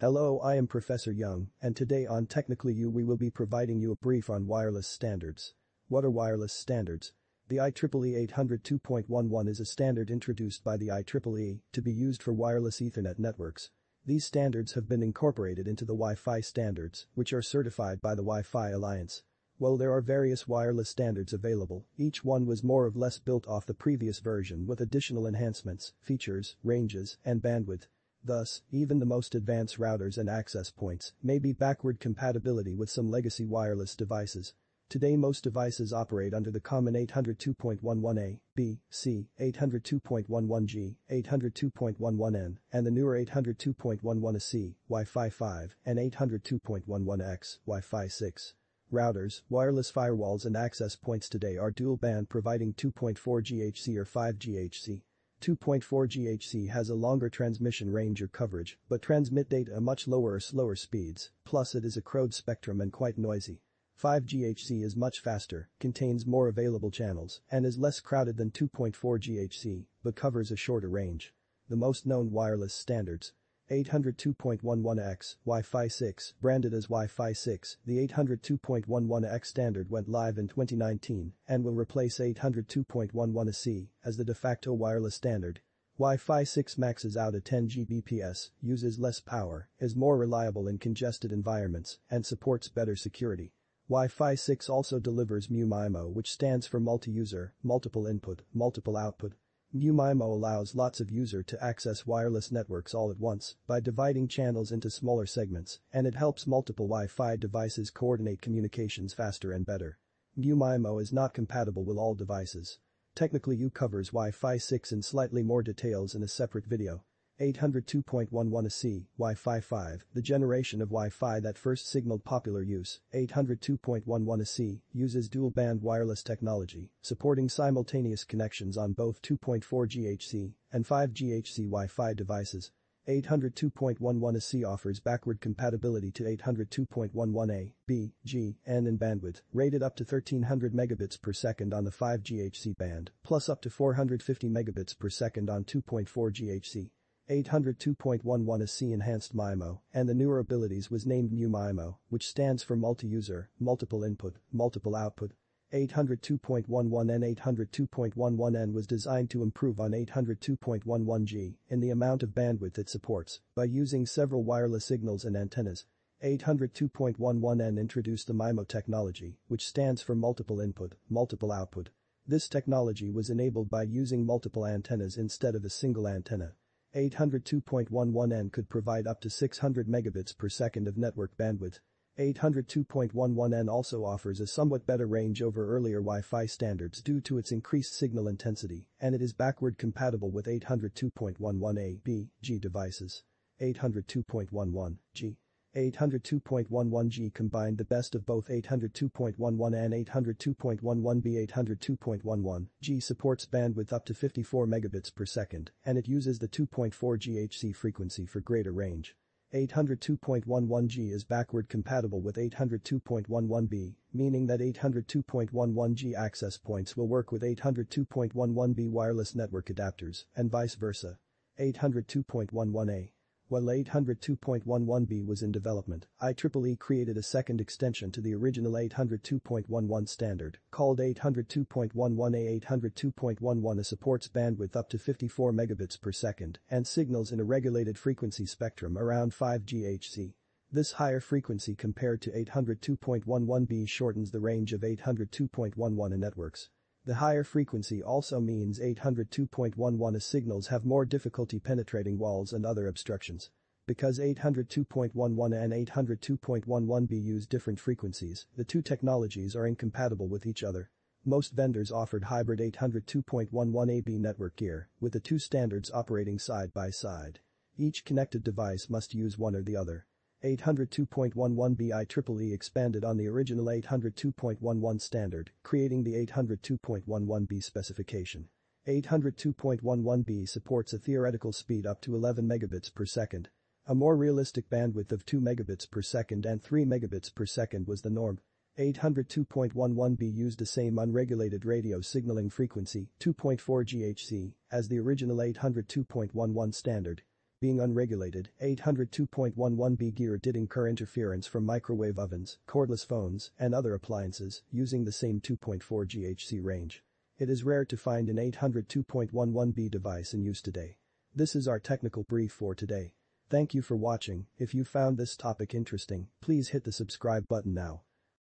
Hello I am Professor Young and today on Technically U we will be providing you a brief on wireless standards. What are wireless standards? The IEEE 802.11 is a standard introduced by the IEEE to be used for wireless Ethernet networks. These standards have been incorporated into the Wi-Fi standards, which are certified by the Wi-Fi Alliance. While there are various wireless standards available, each one was more or less built off the previous version with additional enhancements, features, ranges, and bandwidth. Thus, even the most advanced routers and access points may be backward compatibility with some legacy wireless devices. Today most devices operate under the common 802.11a, b, c, 802.11g, 802.11n, and the newer 802.11ac, Wi-Fi 5, and 802.11ax, Wi-Fi 6. Routers, wireless firewalls and access points today are dual band providing 2.4 GHz or 5 GHz. 2.4 GHz has a longer transmission range or coverage, but transmit data at much lower or slower speeds, plus it is a crowd spectrum and quite noisy. 5 GHz is much faster, contains more available channels, and is less crowded than 2.4 GHz, but covers a shorter range. The most known wireless standards 802.11ax, Wi-Fi 6, branded as Wi-Fi 6, the 802.11ax standard went live in 2019 and will replace 802.11ac as the de facto wireless standard. Wi-Fi 6 maxes out at 10 Gbps, uses less power, is more reliable in congested environments, and supports better security. Wi-Fi 6 also delivers MU-MIMO which stands for multi-user, multiple input, multiple output, MU-MIMO allows lots of user to access wireless networks all at once by dividing channels into smaller segments, and it helps multiple Wi-Fi devices coordinate communications faster and better. MU-MIMO is not compatible with all devices. Technically U covers Wi-Fi 6 in slightly more details in a separate video. 802.11ac, Wi-Fi 5, the generation of Wi-Fi that first signaled popular use, 802.11ac, uses dual-band wireless technology, supporting simultaneous connections on both 2.4 GHz and 5 GHz Wi-Fi devices. 802.11ac offers backward compatibility to 802.11a, b, g, n in bandwidth, rated up to 1300 megabits per second on the 5 GHz band, plus up to 450 megabits per second on 2.4 GHz. 802.11ac enhanced MIMO, and the newer abilities was named MU-MIMO, which stands for multi-user, multiple input, multiple output. 802.11n 802.11n was designed to improve on 802.11g in the amount of bandwidth it supports by using several wireless signals and antennas. 802.11n introduced the MIMO technology, which stands for multiple input, multiple output. This technology was enabled by using multiple antennas instead of a single antenna. 802.11n could provide up to 600 megabits per second of network bandwidth. 802.11n also offers a somewhat better range over earlier Wi-Fi standards due to its increased signal intensity, and it is backward compatible with 802.11a, b, g devices. 802.11g 802.11g combined the best of both 802.11 and 802.11b 802.11g supports bandwidth up to 54 megabits per second and it uses the 2.4 GHz frequency for greater range. 802.11g is backward compatible with 802.11b, meaning that 802.11g access points will work with 802.11b wireless network adapters and vice versa. 802.11a while 802.11b was in development, IEEE created a second extension to the original 802.11 standard, called 802.11a 802.11a supports bandwidth up to 54 megabits per second and signals in a regulated frequency spectrum around 5 GHz. This higher frequency compared to 802.11b shortens the range of 802.11a networks. The higher frequency also means 802.11 signals have more difficulty penetrating walls and other obstructions. Because 802.11 and 802.11b use different frequencies, the two technologies are incompatible with each other. Most vendors offered hybrid 802.11ab network gear, with the two standards operating side by side. Each connected device must use one or the other. 802.11b IEEE expanded on the original 802.11 standard, creating the 802.11b specification. 802.11b supports a theoretical speed up to 11 megabits per second. A more realistic bandwidth of 2 megabits per second and 3 megabits per second was the norm. 802.11b used the same unregulated radio signaling frequency, 2.4 GHz, as the original 802.11 standard. Being unregulated, 802.11b gear did incur interference from microwave ovens, cordless phones, and other appliances using the same 2.4 GHz range. It is rare to find an 802.11b device in use today. This is our technical brief for today. Thank you for watching, if you found this topic interesting, please hit the subscribe button now.